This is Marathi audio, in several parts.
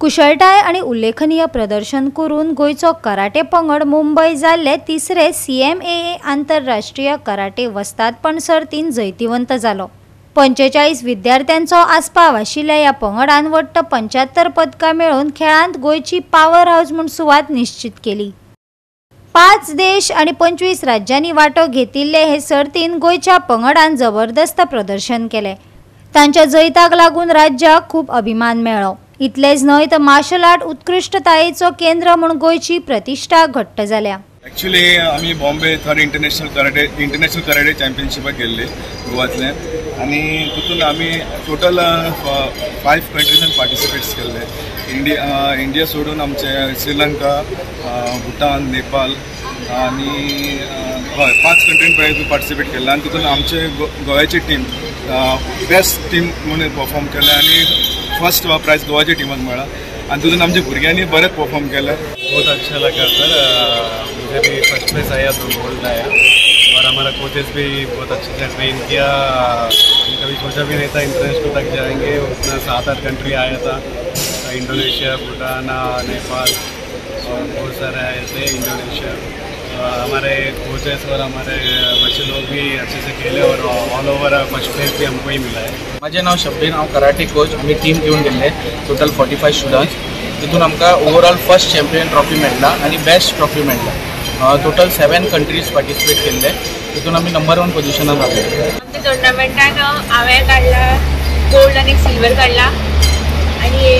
कुशळटाय आणि उल्लेखनीय प्रदर्शन करून गोंयचो कराटे पंगड मुंबय जाल्ले तिसरे सी एम ए आंतरराष्ट्रीय कराटे वस्तादपण सर्तीन जैतिवंत जालो. पंचेचाळीस विद्यार्थ्यांचो आस्पाव आशिल्ल्या ह्या पंगडान वट्ट पंच्याहत्तर पदकां मेळोवन खेळांत गोंयची पावर हाऊस म्हूण सुवात निश्चित केली. पाच देश आणि पंचवीस राज्यांनी वांटो घेतिल्ले हे सर्तीन गोंयच्या पंगडान जबरदस्त प्रदर्शन केले. तांच्या जैताक लागून राज्याक खूब अभिमान मेळ्ळो इतलेच न्हय तर मार्शल आर्ट उत्कृश्टतायेचो केंद्र म्हूण गोंयची प्रतिश्ठा घट्ट जाल्या ॲक्च्युली आम्ही Bombay third international karate international karate चॅम्पियनशिपाक गेल्ले गोवांतल्यान आनी तितून आमी टोटल फायव कंट्रीजान पार्टिसिपेट्स केल्ले. इंडिया इंडिया सोडून आमचे श्रीलंका भूटान नेपाल आणि हय पांच कंट्रीन पार्टिसिपेट केल्ले. आनी तितून आमचे गोव्याची टीम बेस्ट टीम म्हणून परफॉर्म केले. आनी फर्स्ट प्राइज गोवाच्या टीमाक मेळ्ळा आणि तितून आमच्या भुरग्यांनी बरें परफॉर्म केलं. बहुत अच्छा लगा सर. मुझे भी फर्स्ट प्लेस आया तो गोल्ड आया और हमारा कोचेस भी बहुत अच्छे से ट्रेन किया. कभी सोचा भी नहीं था इंटरनेशनल तक जाएंगे. उतना सात आठ कंट्री आया था. इंडोनेशिया भूटान नेपाल और बहुत सारे आए थे इंडोनेशिया. हमारे कोचेस और हमारे बच्चे लोग भी अच्छे से खेले और ऑल ओवर फर्स्ट प्लेस भी हमको ही मिला है। माझे नाव शब्बीर हांव कराटे कोच आमी टीम घेवन गेल्ले टोटल फोर्टी फाय स्टुडंट्स तितून आमकां ओवरऑल फर्स्ट चॅम्पियन ट्रॉफी मेळ्ळा आनी बेस्ट ट्रॉफी मेळ्ळा टोटल सेवन कंट्रीज पार्टिसिपेट केल्ले तितून आमी नंबर वन पोजिशनार जाले आमच्या टुर्नामेंटान हांवें काडला गोल्ड आनी सिल्वर काडला आनी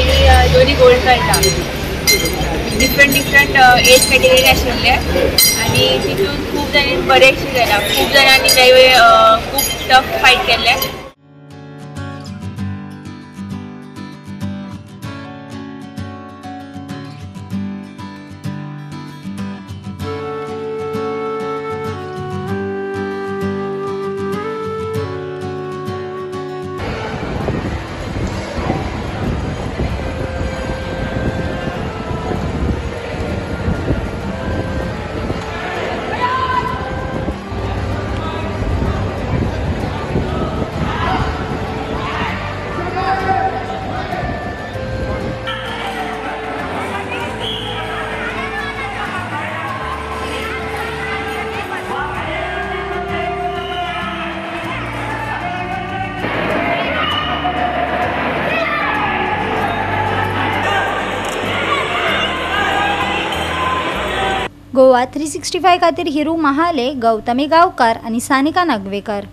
दोन्ही गोल्ड काडला डिफरंट डिफरंट एज कॅटेगरी आशिल्ले आणि तितून खूब जाणांनी बरेंशें केलां खूब जाणांनी वेगवेगळे uh, खूप टफ फायट केले गोवा थ्री सिक्स्टी फाय खातीर हिरू महाले गौतमी गांवकार आनी सानिका नागवेकर.